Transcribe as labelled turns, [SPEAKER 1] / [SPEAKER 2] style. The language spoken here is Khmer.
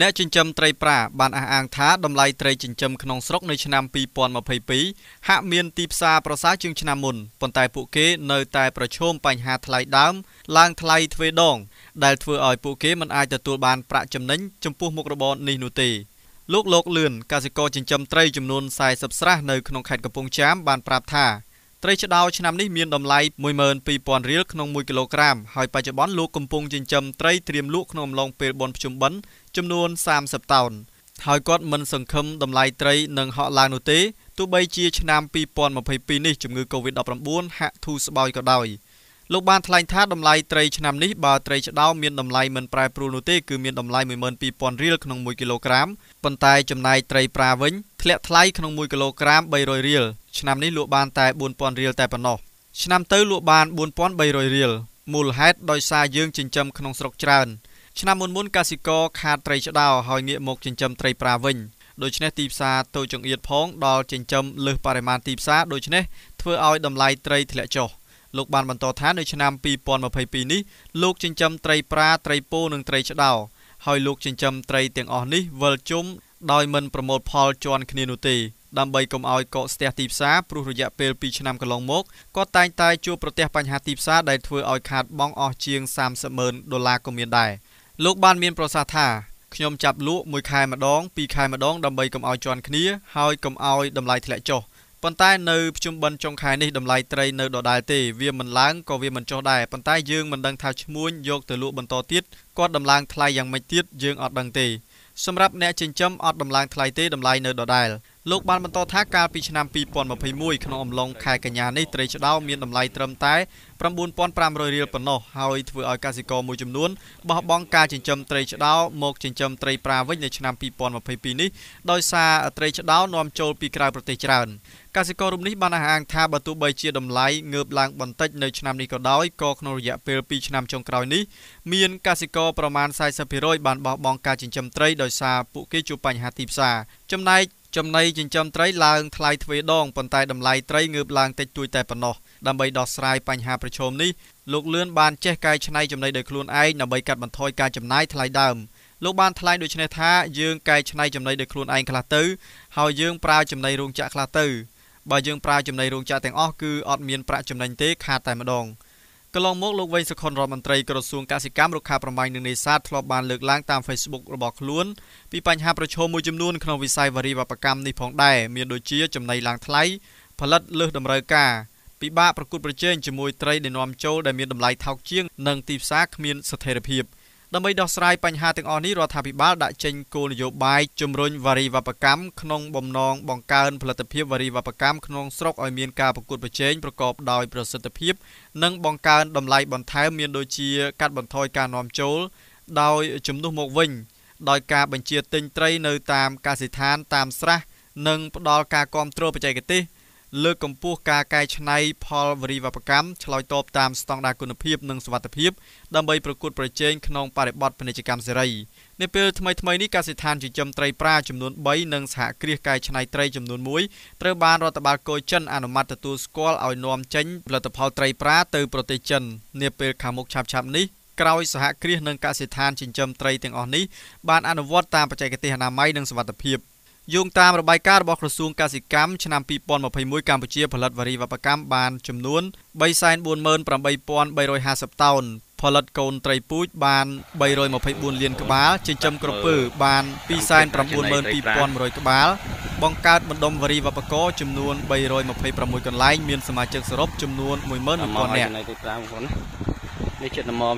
[SPEAKER 1] អ្នកចិញ្ចឹមត្រីប្រាបានអះអាងថាតម្លៃត្រីចិញ្ចឹមក្នុងស្រុកនៅឆ្នាំ2022ហាក់មានទីផ្សារប្រសើរជាងឆ្នាំមុនប៉ុន្តែពួកគេនៅតែប្រឈមបញ្ហាថ្លៃដើម ឡើងថ្លៃទ្វេដង ដែលធ្វើឲ្យពួកគេមិនអាចទទួលបានប្រាក់ចំណេញចំពោះមុខរបរនេះនោះទេលោកលោកលឿនកសិករចិញ្ចឹមត្រីចំនួន40ស្រះនៅក្នុងខេត្តកំពង់ចាមបានប្រាប់ថា ត្រីឆ្ដោឆ្នាំនេះមានតម្លៃ12000រៀលក្នុង1គីឡូក្រាមហើយបច្ចុប្បន្នលោកកំពុងចិញ្ចឹមត្រីត្រៀមលក់ក្នុងអំឡុងពេលបុណ្យភ្ជុំបិណ្ឌចំនួន30តោនហើយគាត់មិនសង្ឃឹមតម្លៃត្រីនឹងហក់ឡើងនោះទេទោះបីជាឆ្នាំ2022នេះជំងឺ Covid-19 ហាក់ធូរស្បើយក៏ដោយលោកបានថ្លែងថាតម្លៃត្រីឆ្នាំនេះបើត្រីឆ្ដោមានតម្លៃមិនប្រែប្រួលនោះទេគឺមានតម្លៃ12000រៀលក្នុង1គីឡូក្រាមប៉ុន្តែចំណែកត្រីប្រាវិញ ធ្លាក់ថ្លៃក្នុង1គីឡូក្រាម300រៀលឆ្នាំនេះលក់បានតែ4000រៀលតែប៉ុណ្ណោះឆ្នាំទៅលក់បាន4300រៀលមូលហេតុដោយសារយើងចិញ្ចឹមក្នុងស្រុកច្រើនឆ្នាំមុនមុនកសិករខាតត្រីឆ្ដោហើយងាកមកចិញ្ចឹមត្រីប្រាវិញដូច្នេះទីផ្សារតូចចង្អៀតផងដល់ចិញ្ចឹមលើសបរិមាណទីផ្សារដូច្នេះធ្វើឲ្យតម្លៃត្រីធ្លាក់ចុះលោកបានបន្តថានៅឆ្នាំ2022នេះលោកចិញ្ចឹមត្រីប្រាត្រីពោនិងត្រីឆ្ដោហើយលោកចិញ្ចឹមត្រីទាំងអស់នេះវិលជុំ ដោយមិនប្រមូលផលជាន់គ្នានោះទេដើម្បីកុំឲ្យកកស្ទះទីផ្សារព្រោះរយៈពេល2ឆ្នាំកន្លងមកគាត់តែងតែជួបប្រទះបញ្ហាទីផ្សារដែលធ្វើឲ្យខាតបង់អស់ជាង30ម៉ឺនដុល្លារក៏មានដែរលោកបានមានប្រសាសន៍ថាខ្ញុំចាប់លក់មួយខែម្ដងពីរខែម្ដងដើម្បីកុំឲ្យជន់គ្នាហើយកុំឲ្យតម្លៃធ្លាក់ចុះប៉ុន្តែនៅភ្ជុំបិណ្ឌចុងខែនេះតម្លៃត្រីនៅដដែលទេវាមិនឡើងក៏វាមិនចុះដែរប៉ុន្តែយើងមិនដឹងថាឈ្មួញយកទៅលក់បន្តទៀតគាត់ដំឡើងថ្លៃយ៉ាងម៉េចទៀតយើងអត់ដឹងទេ សម្រាប់អ្នកចិញ្ចឹមអត់ដំឡើងថ្លៃទេតម្លៃនៅដដែល លោកបានបន្តថាកាលពីឆ្នាំ2021ក្នុងអំឡុងខែកញ្ញានេះត្រីឆ្ដោមានតម្លៃត្រឹមតែ9500រៀលប៉ុណ្ណោះហើយធ្វើឲ្យកសិករមួយចំនួនបោះបង់ការចិញ្ចឹមត្រីឆ្ដោមកចិញ្ចឹមត្រីប្រាវិញនៅឆ្នាំ2022នេះដោយសារត្រីឆ្ដោនាំចូលពីក្រៅប្រទេសច្រើនកសិកររូបនេះបានអះអាងថាបើទោះបីជាតម្លៃងើបឡើងបន្តិចនៅឆ្នាំនេះក៏ដោយក៏ក្នុងរយៈពេល2ឆ្នាំចុងក្រោយនេះមានកសិករប្រមាណ40%បានបោះបង់ការចិញ្ចឹមត្រីដោយសារពួកគេជួបបញ្ហាទីផ្សារចំណែក ចំណីចិញ្ចឹមត្រីឡើងថ្លៃទ្វេដងប៉ុន្តែតម្លៃត្រីងើបឡើងតិចតួចតែប៉ុណ្ណោះដើម្បីដោះស្រាយបញ្ហាប្រឈមនេះលោកលឿនបានចេះកែច្នៃចំណីដោយខ្លួនឯងដើម្បីកាត់បន្ថយការចំណាយថ្លៃដើមលោកបានថ្លែងដូចនេះថាយើងកែច្នៃចំណីដោយខ្លួនឯងខ្លះទៅហើយយើងប្រើចំណីរោងចក្រខ្លះទៅបើយើងប្រើចំណីរោងចក្រទាំងអស់គឺអត់មានប្រាក់ចំណេញទេខាតតែម្ដង កន្លងមកលោកវែងសុខុនរដ្ឋមន្ត្រីក្រសួងកសិកម្មរុក្ខាប្រមាញ់និងនេសាទធ្លាប់បានលើកឡើងតាម Facebook របស់ខ្លួនពីបញ្ហាប្រឈមមួយចំនួនក្នុងវិស័យវារីវប្បកម្មនេះផងដែរមានដូចជាចំណីឡើងថ្លៃផលិតលើសតម្រូវការពិបាកប្រកួតប្រជែងជាមួយត្រីដែលនាំចូលដែលមានតម្លៃថោកជាង និងទីផ្សារគ្មានស្ថិរភាព។ ដើម្បីដោះស្រាយបញ្ហាទាំងអស់នេះរដ្ឋាភិបាលដាក់ចេញគោលនយោបាយជំរុញវារីវប្បកម្មក្នុងបំណងបង្កើនផលិតភាពវារីវប្បកម្មក្នុងស្រុកឲ្យមានការប្រកួតប្រជែងប្រកបដោយប្រសិទ្ធភាព និងបង្កើនតម្លៃបន្ថែមមានដូចជាកាត់បន្ថយការនាំចូលដោយជំនួសមកវិញដោយការបញ្ជាទិញត្រីនៅតាមកសិដ្ឋានតាមស្រះនិងផ្ដល់ការគ្រប់គ្រងបច្ចេកទេស លើកកម្ពស់ការកែច្នៃផលវរីវប្បកម្មឆ្លើយតបតាមស្តង់ដារគុណភាពនិងសុវត្ថិភាពដើម្បីប្រកួតប្រជែងក្នុងបរិបទពាណិជ្ជកម្មសេរីនៅពេលថ្មីថ្មីនេះកសិដ្ឋានចិញ្ចឹមត្រីប្រាចំនួន3និងសហគ្រាសកែច្នៃត្រីចំនួន1ត្រូវបានរដ្ឋបាលកូចិនអនុម័តទទួលស្គាល់ឲ្យនាំចេញផលិតផលត្រីប្រាទៅប្រទេសចិននាពេលខាងមុខឆាប់ៗនេះក្រោយសហគ្រាសនិងកសិដ្ឋានចិញ្ចឹមត្រីទាំងអស់នេះបានអនុវត្តតាមបច្ចេកទេសអនាម័យនិងសុវត្ថិភាព។ យោងតាមរបាយការណ៍របស់ក្រសួងកសិកម្មឆ្នាំ2021កម្ពុជាផលិតវរីវប្បកម្មបានចំនួន348,350តោនផលិតកូនត្រីពូជបាន324លានក្បាលចិញ្ចឹមក្រពើបាន292,100ក្បាល បង្កើតបណ្ដុំវរីវប្បករចំនួន326កន្លែងមានសមាជិកសរុបចំនួន11000នាក់
[SPEAKER 2] នេះចិត្តល្មម